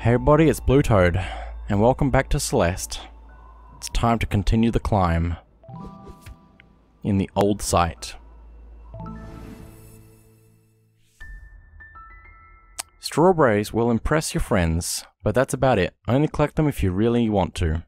Hey everybody, it's Blue Toad, and welcome back to Celeste. It's time to continue the climb in the old site. Strawberries will impress your friends, but that's about it. Only collect them if you really want to.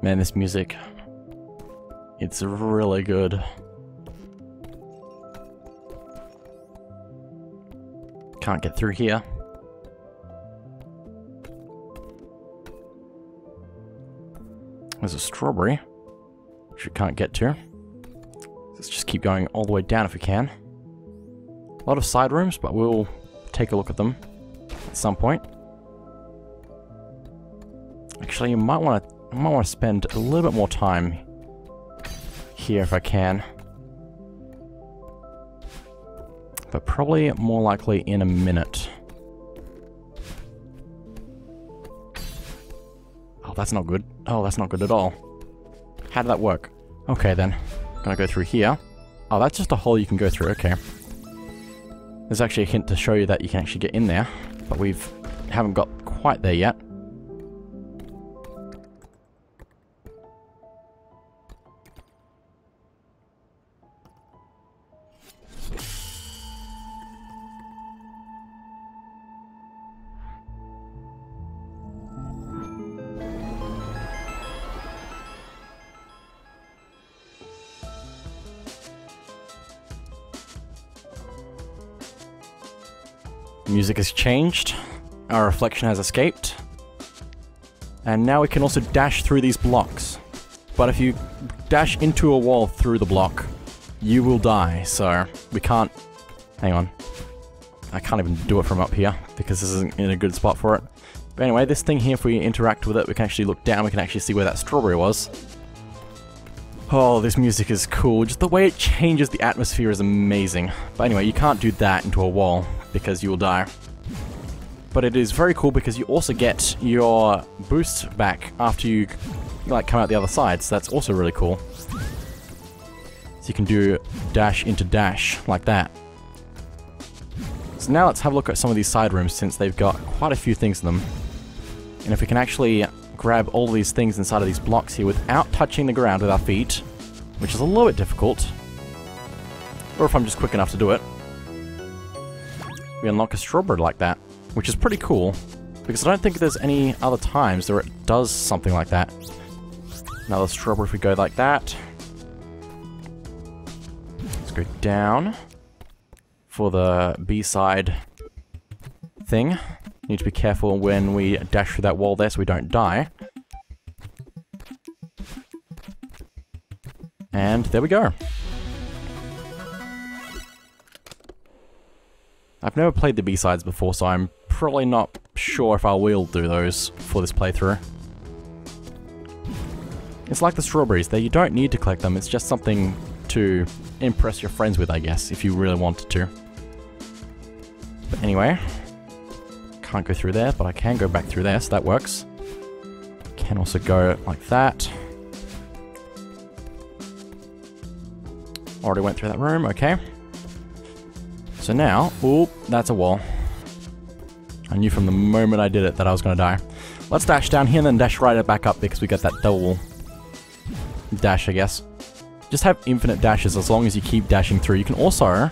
Man, this music. It's really good. Can't get through here. There's a strawberry, which we can't get to. Let's just keep going all the way down if we can. A lot of side rooms, but we'll take a look at them at some point. Actually, you might want to might want to spend a little bit more time here if I can. But probably more likely in a minute. Oh, that's not good. Oh, that's not good at all. How did that work? Okay then. Gonna go through here. Oh, that's just a hole you can go through, okay. There's actually a hint to show you that you can actually get in there, but we've haven't got quite there yet. Music has changed. Our reflection has escaped. And now we can also dash through these blocks. But if you dash into a wall through the block, you will die, so we can't... Hang on. I can't even do it from up here, because this isn't in a good spot for it. But anyway, this thing here, if we interact with it, we can actually look down, we can actually see where that strawberry was. Oh, this music is cool. Just the way it changes the atmosphere is amazing. But anyway, you can't do that into a wall because you will die. But it is very cool because you also get your boost back after you like come out the other side, so that's also really cool. So you can do dash into dash like that. So now let's have a look at some of these side rooms since they've got quite a few things in them. And if we can actually grab all these things inside of these blocks here without touching the ground with our feet, which is a little bit difficult, or if I'm just quick enough to do it, we unlock a strawberry like that, which is pretty cool, because I don't think there's any other times where it does something like that. Another strawberry if we go like that. Let's go down for the B-side thing. Need to be careful when we dash through that wall there so we don't die. And there we go. I've never played the B-sides before, so I'm probably not sure if I will do those for this playthrough. It's like the strawberries, there you don't need to collect them, it's just something to impress your friends with, I guess, if you really wanted to. But anyway, can't go through there, but I can go back through there, so that works. Can also go like that. Already went through that room, okay. So now, oop, that's a wall. I knew from the moment I did it that I was going to die. Let's dash down here and then dash right back up because we got that double dash, I guess. Just have infinite dashes as long as you keep dashing through. You can also...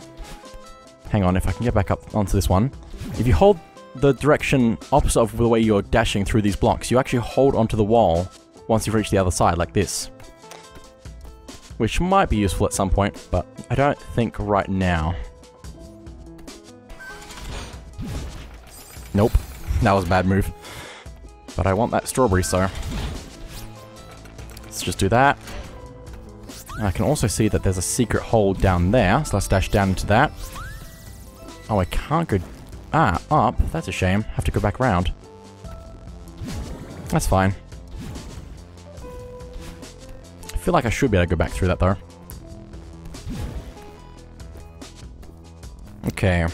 Hang on, if I can get back up onto this one. If you hold the direction opposite of the way you're dashing through these blocks, you actually hold onto the wall once you've reached the other side, like this. Which might be useful at some point, but I don't think right now. Nope. That was a bad move. But I want that strawberry, so... Let's just do that. I can also see that there's a secret hole down there, so let's dash down into that. Oh, I can't go... Ah, up. That's a shame. Have to go back round. That's fine. I feel like I should be able to go back through that though. Okay.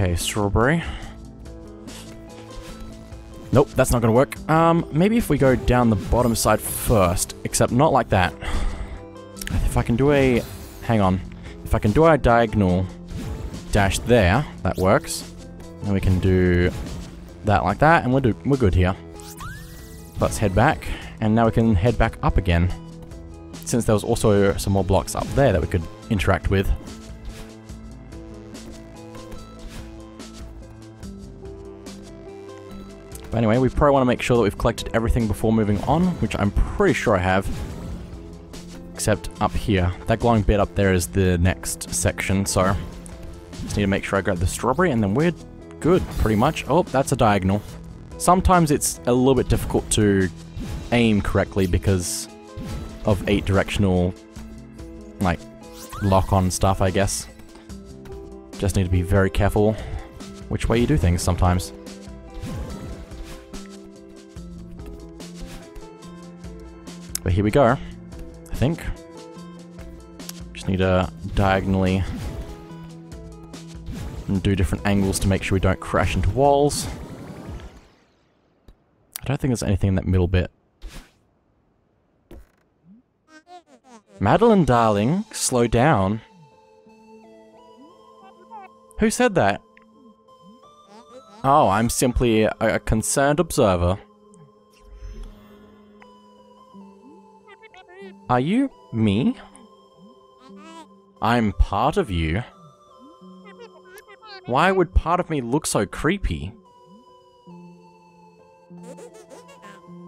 Okay, strawberry. Nope, that's not gonna work. Um, maybe if we go down the bottom side first, except not like that. If I can do a... hang on. If I can do a diagonal dash there, that works. Then we can do that like that, and we're, do we're good here. Let's head back, and now we can head back up again. Since there was also some more blocks up there that we could interact with. But anyway, we probably want to make sure that we've collected everything before moving on, which I'm pretty sure I have. Except up here. That glowing bit up there is the next section, so... Just need to make sure I grab the strawberry, and then we're good, pretty much. Oh, that's a diagonal. Sometimes it's a little bit difficult to aim correctly because of eight directional, like, lock-on stuff, I guess. Just need to be very careful which way you do things sometimes. But here we go, I think. Just need to diagonally do different angles to make sure we don't crash into walls. I don't think there's anything in that middle bit. Madeline, darling, slow down. Who said that? Oh, I'm simply a, a concerned observer. Are you me? I'm part of you. Why would part of me look so creepy?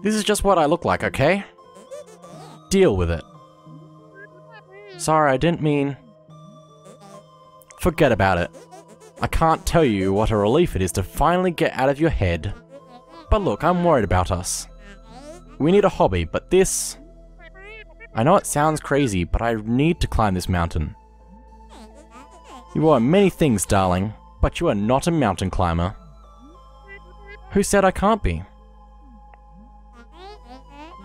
This is just what I look like, okay? Deal with it. Sorry, I didn't mean... Forget about it. I can't tell you what a relief it is to finally get out of your head. But look, I'm worried about us. We need a hobby, but this... I know it sounds crazy, but I need to climb this mountain. You are many things, darling, but you are not a mountain climber. Who said I can't be?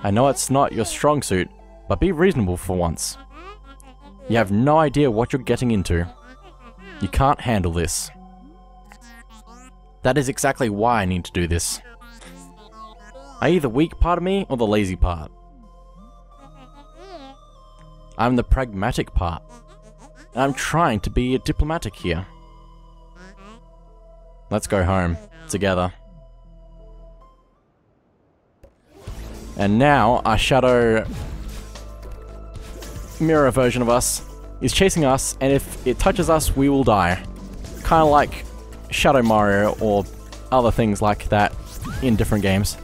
I know it's not your strong suit, but be reasonable for once. You have no idea what you're getting into. You can't handle this. That is exactly why I need to do this. Are you the weak part of me or the lazy part? I'm the pragmatic part. I'm trying to be diplomatic here. Let's go home. Together. And now, our shadow mirror version of us is chasing us, and if it touches us, we will die. Kind of like Shadow Mario or other things like that in different games.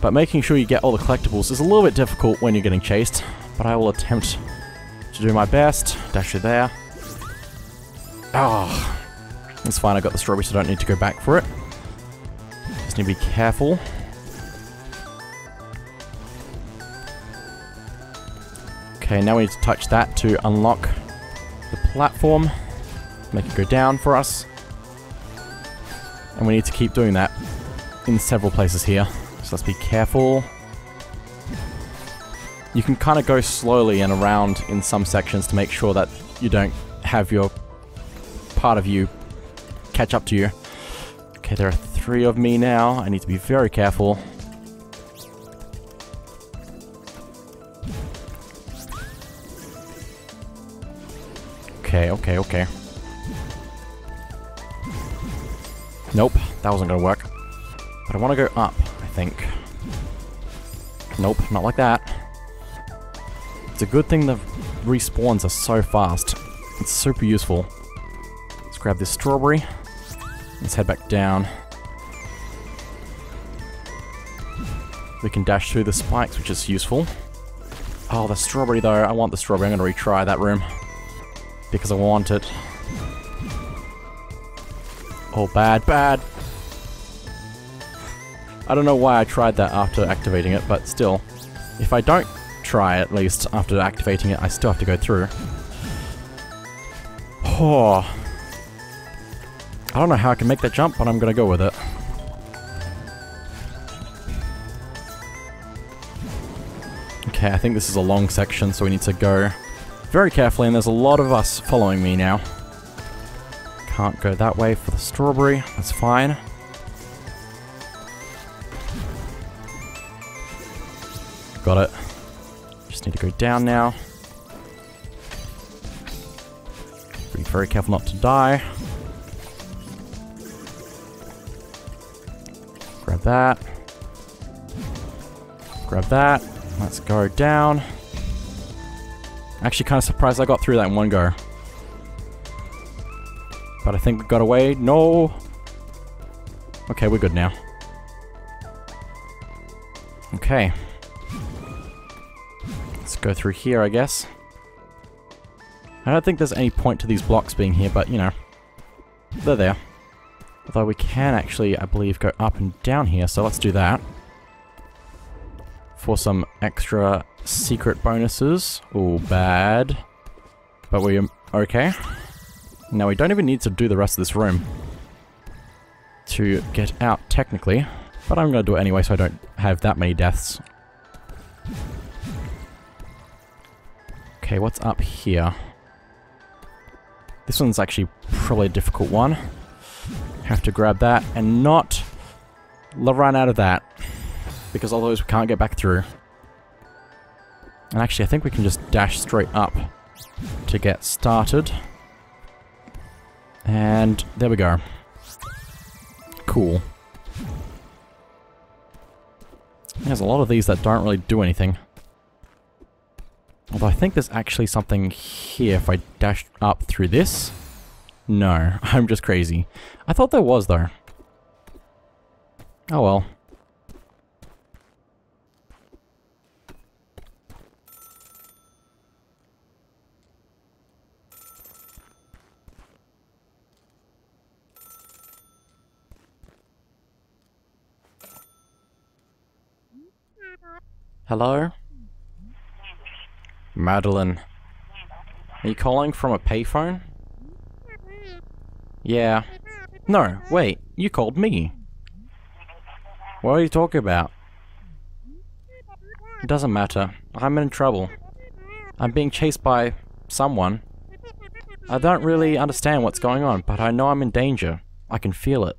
But making sure you get all the collectibles is a little bit difficult when you're getting chased, but I will attempt to do my best. Dash you there. Ah, oh, it's fine, I got the strawberry, so I don't need to go back for it. Just need to be careful. Okay, now we need to touch that to unlock the platform. Make it go down for us. And we need to keep doing that in several places here. So let's be careful. You can kind of go slowly and around in some sections to make sure that you don't have your part of you catch up to you. Okay, there are three of me now. I need to be very careful. Okay, okay, okay. Nope, that wasn't gonna work. But I want to go up, I think. Nope, not like that. It's a good thing the respawns are so fast. It's super useful. Let's grab this strawberry. Let's head back down. We can dash through the spikes, which is useful. Oh, the strawberry though. I want the strawberry. I'm going to retry that room. Because I want it. Oh, bad, bad. I don't know why I tried that after activating it, but still. If I don't try at least after activating it, I still have to go through. Oh. I don't know how I can make that jump, but I'm gonna go with it. Okay, I think this is a long section, so we need to go very carefully, and there's a lot of us following me now. Can't go that way for the strawberry, that's fine. Got it. Just need to go down now. Be very careful not to die. Grab that. Grab that. Let's go down. Actually kind of surprised I got through that in one go. But I think we got away. No! Okay, we're good now. Okay. Go through here, I guess. I don't think there's any point to these blocks being here, but, you know. They're there. Although we can actually, I believe, go up and down here, so let's do that. For some extra secret bonuses. Oh, bad. But we're um, okay. Now we don't even need to do the rest of this room to get out, technically. But I'm going to do it anyway so I don't have that many deaths. Okay, what's up here? This one's actually probably a difficult one. Have to grab that and not run out of that. Because otherwise we can't get back through. And actually, I think we can just dash straight up to get started. And there we go. Cool. There's a lot of these that don't really do anything. Although I think there's actually something here if I dash up through this. No, I'm just crazy. I thought there was though. Oh well. Hello? Madeline. Are you calling from a payphone? Yeah. No, wait, you called me. What are you talking about? It doesn't matter. I'm in trouble. I'm being chased by someone. I don't really understand what's going on, but I know I'm in danger. I can feel it.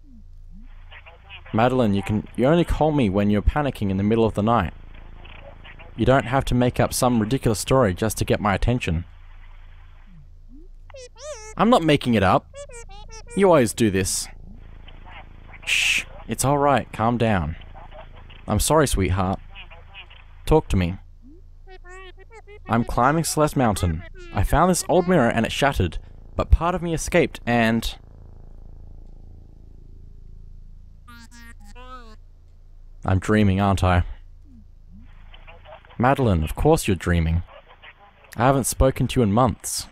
Madeline, you can you only call me when you're panicking in the middle of the night. You don't have to make up some ridiculous story just to get my attention. I'm not making it up. You always do this. Shh, it's alright, calm down. I'm sorry, sweetheart. Talk to me. I'm climbing Celeste Mountain. I found this old mirror and it shattered, but part of me escaped and... I'm dreaming, aren't I? Madeline, of course you're dreaming. I haven't spoken to you in months.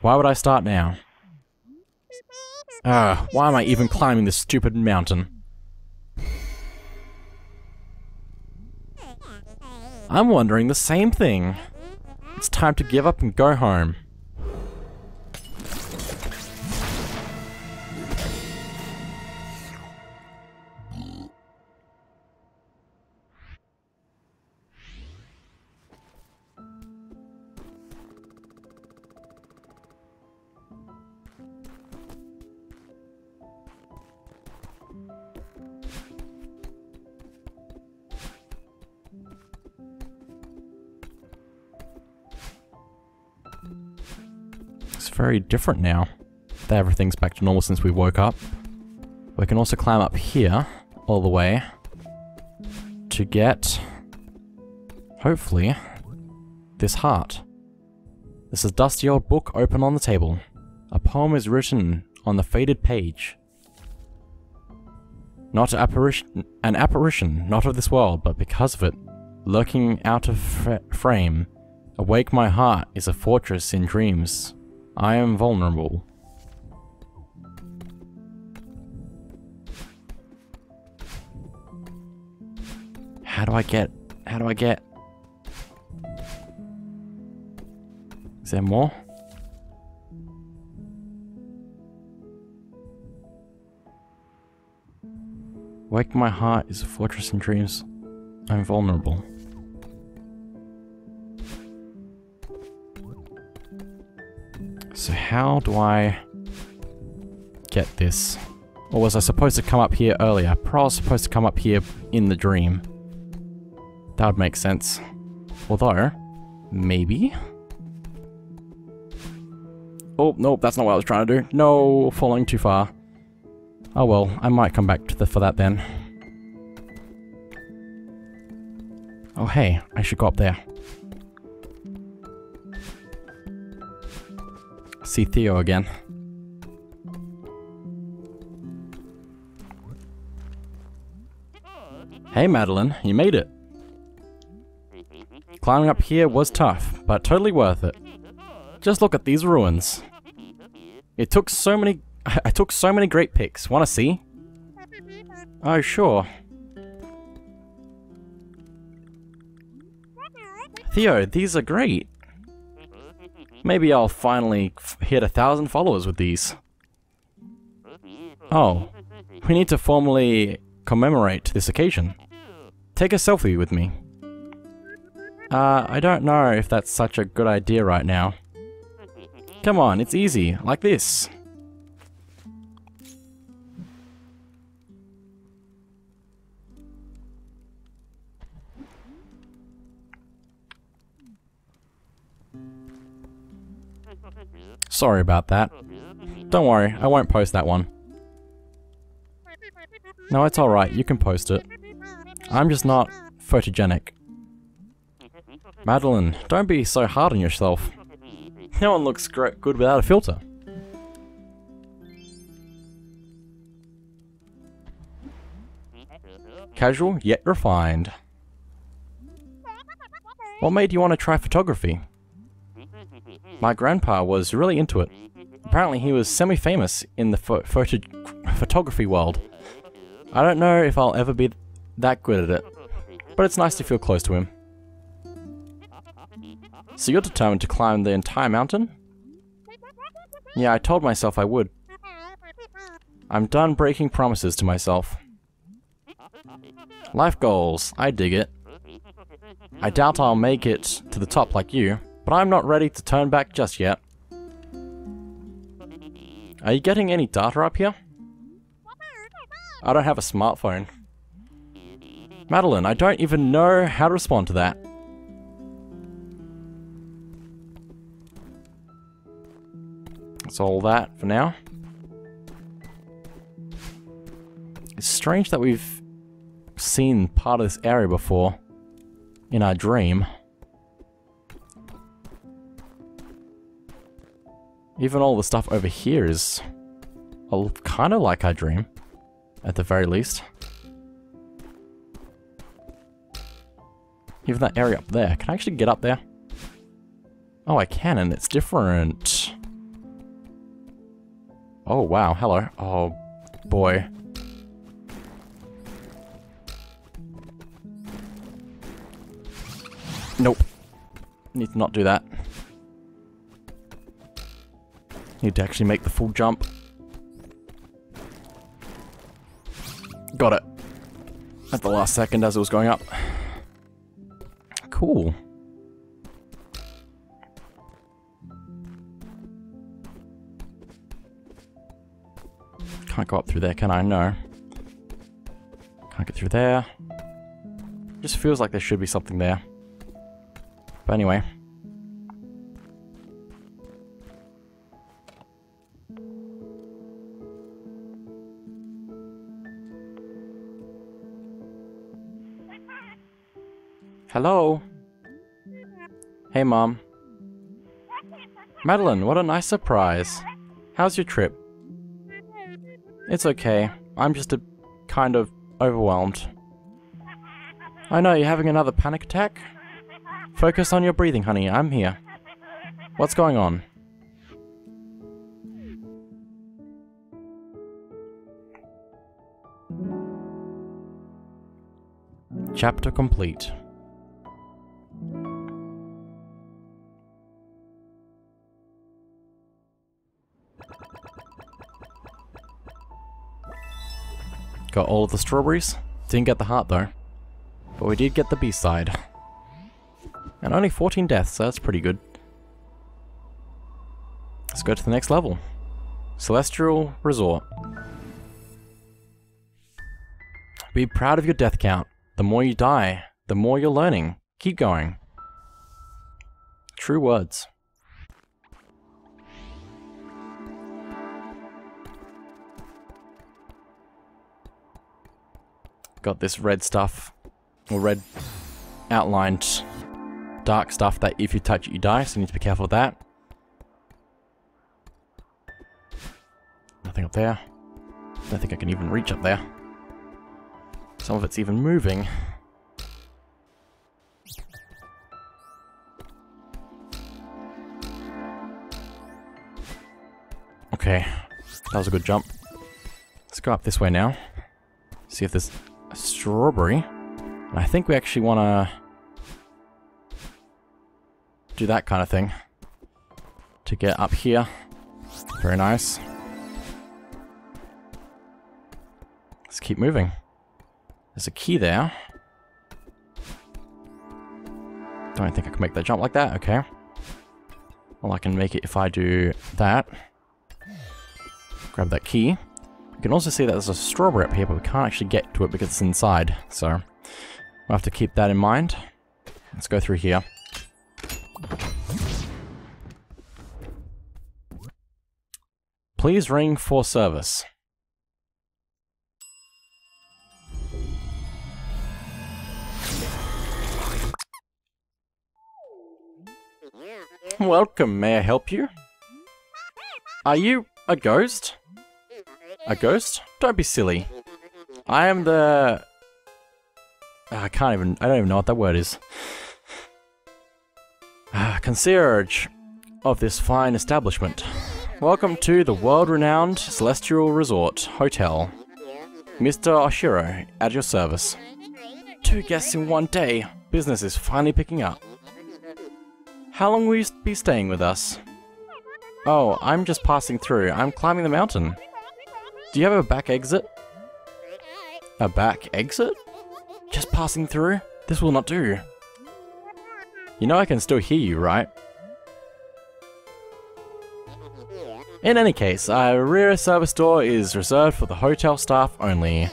Why would I start now? Ah, why am I even climbing this stupid mountain? I'm wondering the same thing. It's time to give up and go home. Very different now. Everything's back to normal since we woke up. We can also climb up here, all the way, to get, hopefully, this heart. This is dusty old book open on the table. A poem is written on the faded page. Not apparition, an apparition, not of this world, but because of it, lurking out of frame. Awake my heart is a fortress in dreams. I am vulnerable. How do I get? How do I get? Is there more? Wake my heart is a fortress in dreams. I'm vulnerable. So how do I get this? Or was I supposed to come up here earlier? Probably supposed to come up here in the dream. That would make sense. Although, maybe? Oh, nope, that's not what I was trying to do. No, falling too far. Oh well, I might come back to the, for that then. Oh hey, I should go up there. See Theo again. Hey Madeline, you made it. Climbing up here was tough, but totally worth it. Just look at these ruins. It took so many... I took so many great pics. Wanna see? Oh, sure. Theo, these are great. Maybe I'll finally hit a thousand followers with these. Oh, we need to formally commemorate this occasion. Take a selfie with me. Uh, I don't know if that's such a good idea right now. Come on, it's easy, like this. Sorry about that. Don't worry, I won't post that one. No, it's alright, you can post it. I'm just not photogenic. Madeline, don't be so hard on yourself. No one looks good without a filter. Casual, yet refined. What made you want to try photography? My grandpa was really into it. Apparently he was semi-famous in the pho photo photography world. I don't know if I'll ever be that good at it, but it's nice to feel close to him. So you're determined to climb the entire mountain? Yeah, I told myself I would. I'm done breaking promises to myself. Life goals, I dig it. I doubt I'll make it to the top like you, but I'm not ready to turn back just yet. Are you getting any data up here? I don't have a smartphone. Madeline, I don't even know how to respond to that. That's all that for now. It's strange that we've seen part of this area before in our dream. Even all the stuff over here is kind of like our dream, at the very least. Even that area up there. Can I actually get up there? Oh, I can, and it's different. Oh, wow. Hello. Oh, boy. Nope. Need to not do that. Need to actually make the full jump. Got it. At the last second as it was going up. Cool. Can't go up through there, can I? No. Can't get through there. Just feels like there should be something there. But anyway. Hello? Hey, Mom. Madeline, what a nice surprise. How's your trip? It's okay. I'm just a kind of overwhelmed. I know, you're having another panic attack? Focus on your breathing, honey. I'm here. What's going on? Chapter complete. Got all of the strawberries. Didn't get the heart though. But we did get the B-side. And only 14 deaths, so that's pretty good. Let's go to the next level. Celestial Resort. Be proud of your death count. The more you die, the more you're learning. Keep going. True words. Got this red stuff, or red outlined dark stuff that if you touch it you die, so you need to be careful with that. Nothing up there. Don't think I can even reach up there. Some of it's even moving. Okay, that was a good jump. Let's go up this way now. See if there's strawberry. And I think we actually want to do that kind of thing to get up here. Very nice. Let's keep moving. There's a key there. Don't think I can make that jump like that. Okay. Well, I can make it if I do that. Grab that key. You can also see that there's a strawberry up here, but we can't actually get to it because it's inside. So, we'll have to keep that in mind. Let's go through here. Please ring for service. Welcome, may I help you? Are you a ghost? A ghost? Don't be silly. I am the... I can't even... I don't even know what that word is. Ah, concierge of this fine establishment. Welcome to the world-renowned Celestial Resort Hotel. Mr. Oshiro, at your service. Two guests in one day. Business is finally picking up. How long will you be staying with us? Oh, I'm just passing through. I'm climbing the mountain. Do you have a back exit? A back exit? Just passing through? This will not do. You know I can still hear you, right? In any case, our rear service door is reserved for the hotel staff only.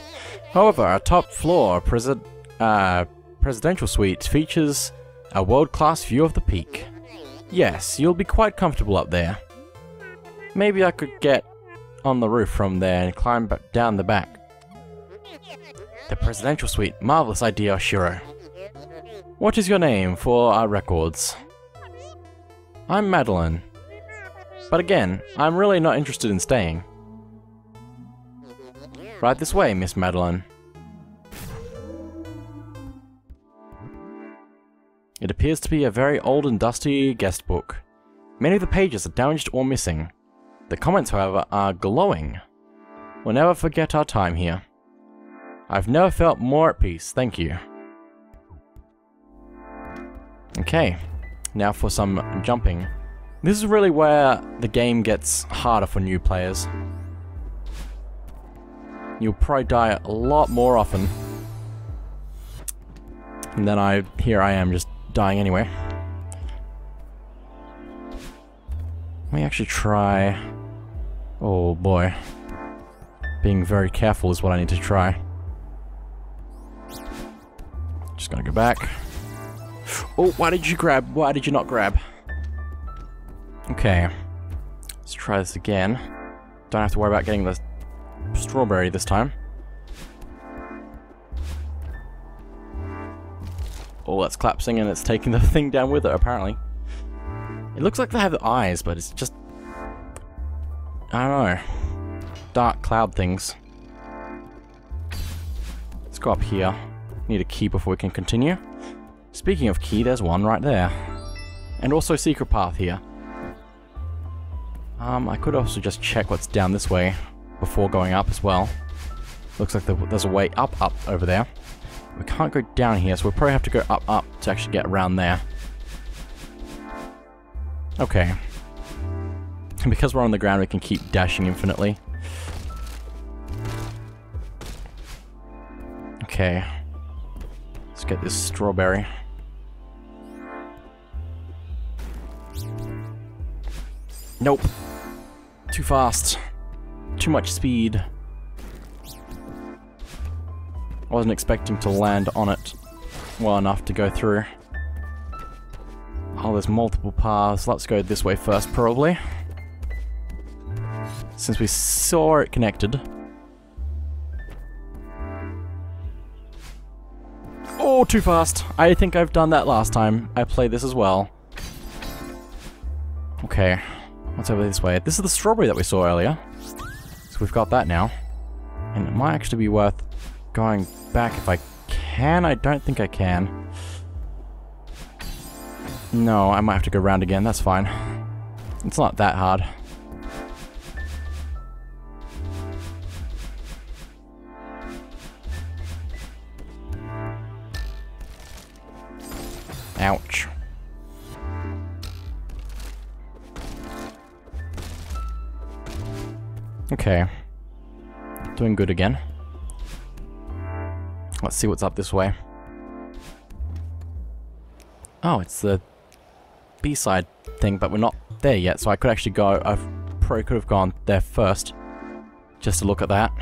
However, our top floor presi uh, presidential suite features a world-class view of the peak. Yes, you'll be quite comfortable up there. Maybe I could get on the roof from there and climb down the back. The presidential suite, marvelous idea, Shiro. What is your name for our records? I'm Madeline. But again, I'm really not interested in staying. Right this way, Miss Madeline. It appears to be a very old and dusty guest book. Many of the pages are damaged or missing. The comments, however, are glowing. We'll never forget our time here. I've never felt more at peace, thank you. Okay, now for some jumping. This is really where the game gets harder for new players. You'll probably die a lot more often. And then I, here I am just dying anyway. Let me actually try... Oh boy. Being very careful is what I need to try. Just gonna go back. Oh, why did you grab? Why did you not grab? Okay. Let's try this again. Don't have to worry about getting the strawberry this time. Oh, that's collapsing and it's taking the thing down with it, apparently. It looks like they have eyes, but it's just... I don't know. Dark cloud things. Let's go up here. Need a key before we can continue. Speaking of key, there's one right there. And also secret path here. Um, I could also just check what's down this way before going up as well. Looks like there's a way up, up over there. We can't go down here, so we'll probably have to go up, up to actually get around there. Okay. And because we're on the ground, we can keep dashing infinitely. Okay. Let's get this strawberry. Nope. Too fast. Too much speed. I wasn't expecting to land on it well enough to go through. Oh, there's multiple paths. Let's go this way first, probably. Since we saw it connected. Oh, too fast. I think I've done that last time. I played this as well. Okay. What's over this way? This is the strawberry that we saw earlier. So we've got that now. And it might actually be worth going back if I can. I don't think I can. No, I might have to go round again. That's fine. It's not that hard. Doing good again. Let's see what's up this way. Oh, it's the B-side thing, but we're not there yet, so I could actually go... I probably could have gone there first, just to look at that.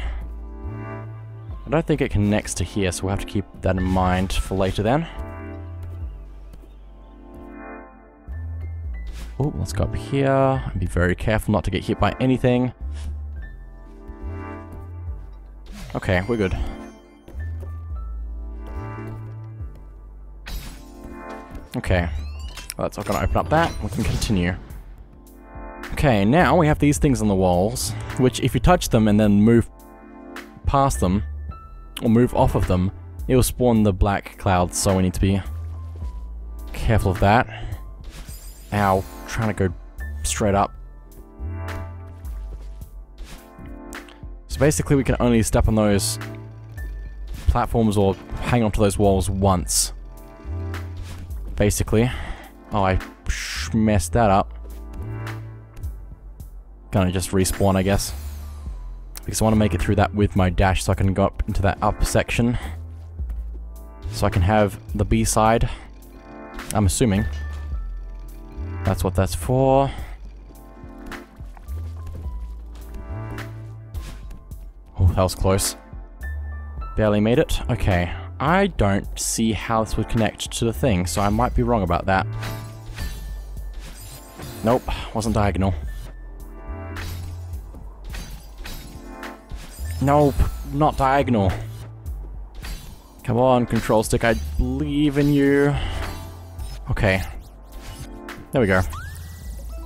I don't think it connects to here, so we'll have to keep that in mind for later then. Oh, let's go up here and be very careful not to get hit by anything. Okay, we're good. Okay. Well, that's not to open up that. We can continue. Okay, now we have these things on the walls, which if you touch them and then move past them, or move off of them, it will spawn the black clouds, so we need to be careful of that. Ow, trying to go straight up. So basically we can only step on those platforms or hang onto those walls once. Basically. Oh, I messed that up. Gonna just respawn, I guess. Because I want to make it through that with my dash so I can go up into that upper section. So I can have the B-side. I'm assuming. That's what that's for. That was close. Barely made it. Okay. I don't see how this would connect to the thing, so I might be wrong about that. Nope, wasn't diagonal. Nope, not diagonal. Come on, control stick, I believe in you. Okay. There we go.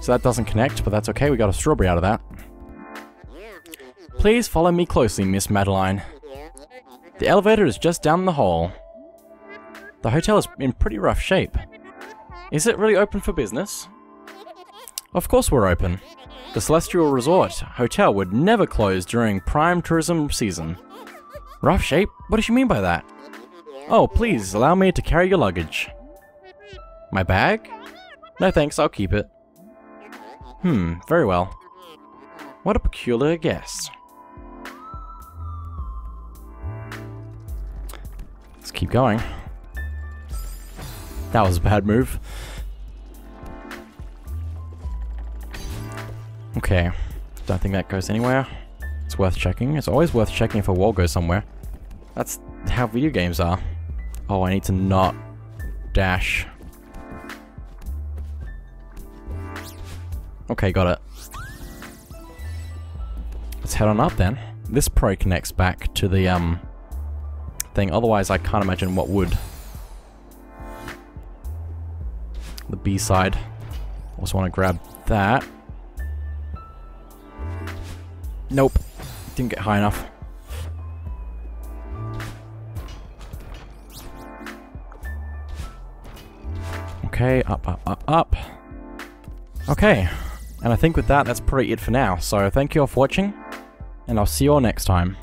So that doesn't connect, but that's okay, we got a strawberry out of that. Please follow me closely, Miss Madeline. The elevator is just down the hall. The hotel is in pretty rough shape. Is it really open for business? Of course we're open. The Celestial Resort Hotel would never close during prime tourism season. Rough shape? What does she mean by that? Oh, please, allow me to carry your luggage. My bag? No thanks, I'll keep it. Hmm, very well. What a peculiar guest. Keep going. That was a bad move. Okay. Don't think that goes anywhere. It's worth checking. It's always worth checking if a wall goes somewhere. That's how video games are. Oh, I need to not dash. Okay, got it. Let's head on up then. This pro connects back to the um thing. Otherwise, I can't imagine what would. The B side. Also want to grab that. Nope. Didn't get high enough. Okay, up, up, up, up. Okay, and I think with that, that's pretty it for now. So thank you all for watching, and I'll see you all next time.